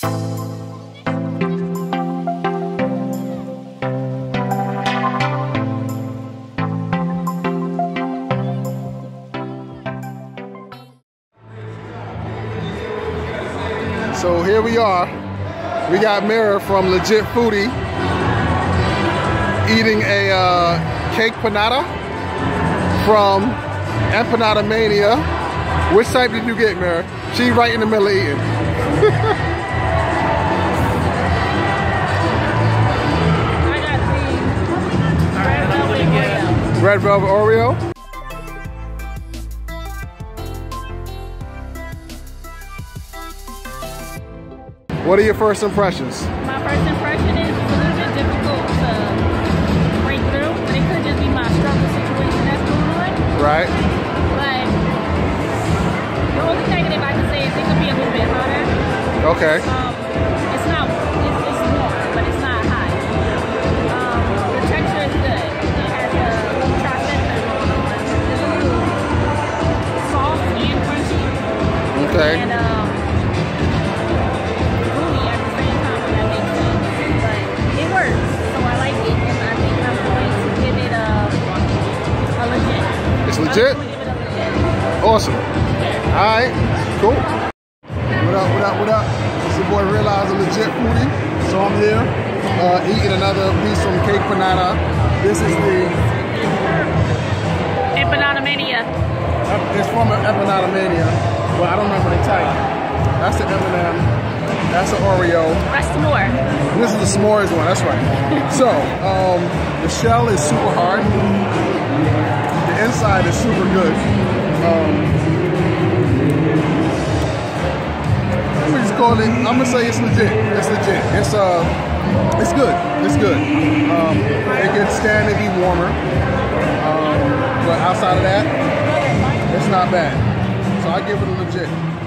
So here we are. We got Mira from Legit Foodie eating a uh, cake panada from Empanada Mania. Which type did you get, Mira? She right in the middle of eating. Red Velvet Oreo. What are your first impressions? My first impression is it's a little bit difficult to break through, but it could just be my struggle situation that's going on. Right? But the only negative I can say is it could be a little bit hotter. Okay. Um, It's legit? I'm going to give it a legit. Awesome. All right. Cool. What up, what up, what up? It's your boy Realize a Legit Foodie. So I'm here uh, eating another piece from Cake Panada. This is the, Empanada Mania. it's from an Empanada Mania. Well, I don't remember the type. That's the M&M. That's the Oreo. Rest more. This is the s'mores one, that's right. So, um, the shell is super hard. Inside is super good. Um, gonna just call it, I'm gonna say it's legit. It's legit. It's uh it's good. It's good. Um, it can stand to be warmer. Um, but outside of that, it's not bad. So I give it a legit.